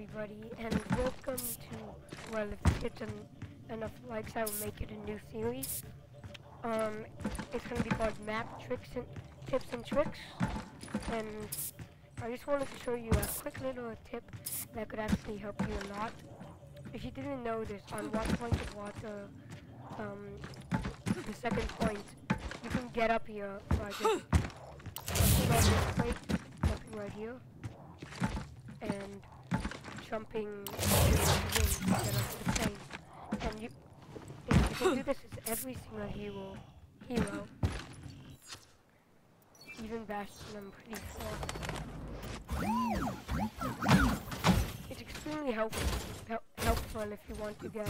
everybody, and welcome to, well, if it gets enough likes, I will make it a new series. Um, it's going to be called Map Tricks and Tips and Tricks, and I just wanted to show you a quick little tip that could actually help you a lot. If you didn't notice, on Watchpoint: Gibraltar, um, the second point, you can get up here by just, right here jumping get onto the plane. And you, and you can do this with every single hero, hero. Even Bastion, I'm pretty sure. It's extremely helpful, hel helpful if you want to get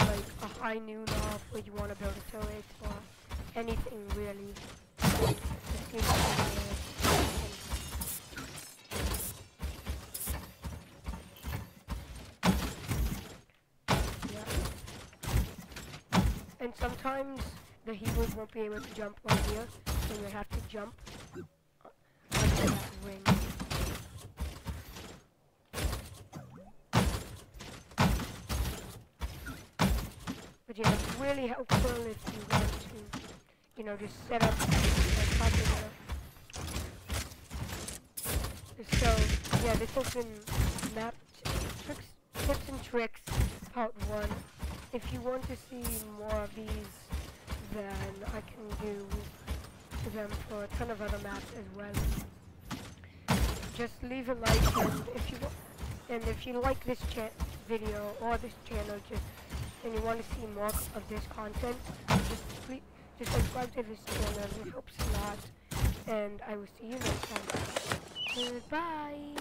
like a high noon off, where you want to build a turret or anything really. And sometimes the heroes won't be able to jump right here, so you have to jump onto that ring. But yeah, it's really helpful if you want to, you know, just set up a. So, yeah, this has been map tricks, tips and tricks, part one. If you want to see more of these, then I can do them for a ton of other maps as well. Just leave a like, and if you and if you like this video or this channel, just and you want to see more of this content, just please, just subscribe to this channel. It helps a lot, and I will see you next time. Goodbye.